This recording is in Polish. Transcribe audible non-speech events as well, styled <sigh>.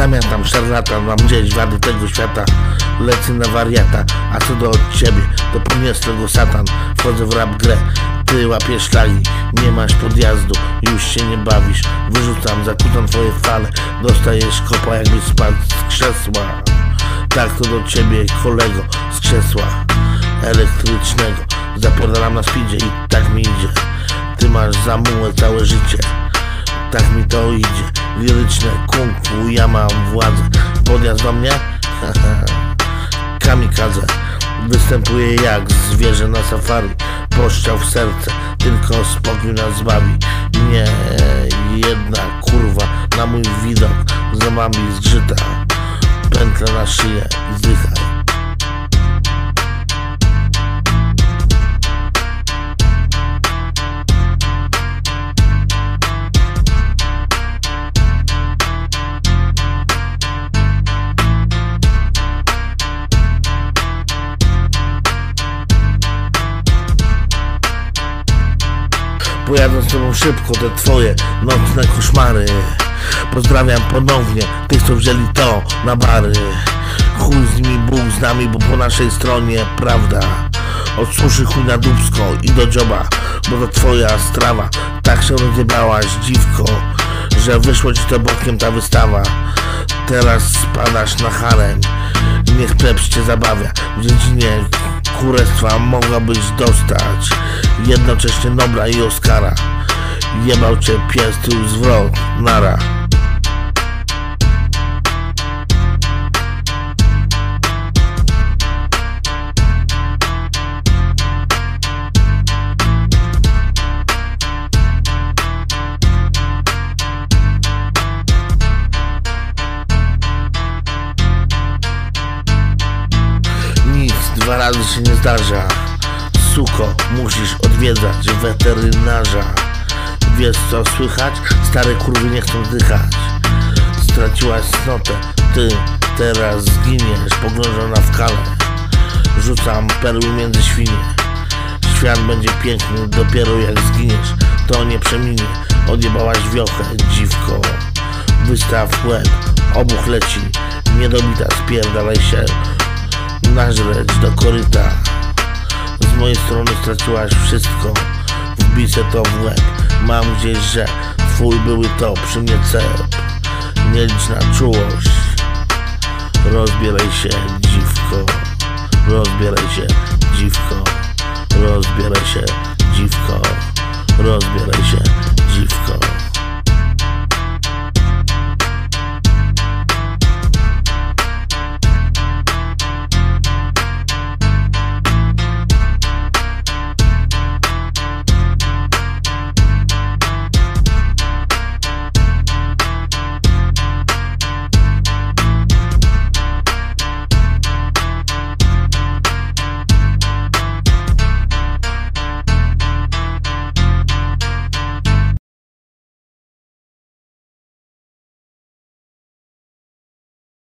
Zamiatam szarlatan, mam gdzieś wady tego świata. Lecę na wariata, a co do od ciebie To podniosę tego satan. Wchodzę w rap grę ty łapiesz szlagi, nie masz podjazdu, już się nie bawisz. Wyrzucam, zakutam twoje fale. Dostajesz kopa jakby spadł z krzesła. Tak to do ciebie kolego z krzesła elektrycznego. Zapierdalam na speedzie i tak mi idzie. Ty masz zamułę całe życie. Tak mi to idzie Liryczne kung fu, ja mam władzę. Podjazd do mnie? <laughs> Kamikaze Występuje jak zwierzę na safari. Poszczał w serce, tylko spokój nas zbawi. Nie jedna kurwa na mój widok Zębami zgrzyta. Pętla na szyję zdychaj Pojadę z tobą szybko, te twoje nocne koszmary. Pozdrawiam ponownie tych, co wzięli to na bary. Chuj z nimi, Bóg z nami, bo po naszej stronie prawda. Od suszy chuj na dubsko i do dzioba Bo to twoja strawa. Tak się rozjebałaś, dziwko Że wyszło ci to bokiem ta wystawa. Teraz spadasz na harem Niech plebs cię zabawia W dziedzinie kurestwa mogłabyś dostać. Jednocześnie Nobla i Oscara. Jebał cię pies, tu zwrot, nara Razy się nie zdarza. Suko, musisz odwiedzać weterynarza. Wiesz co słychać? Stare kurwy nie chcą zdychać Straciłaś snotę, ty teraz zginiesz Pogrążona w kale. Rzucam perły między świnie. Świat będzie piękny dopiero jak zginiesz. To nie przeminie. Odjebałaś wiochę, dziwko. Wystaw łeb, obuch leci. Niedobita, spierdalaj się Nażreć do koryta. Z mojej strony straciłaś wszystko. Wbij se to w łeb. Mam gdzieś, że Twój były to przy mnie cep. Nie licz na czułość. Rozbieraj się dziwko. Rozbieraj się dziwko. Rozbieraj się dziwko. Rozbieraj się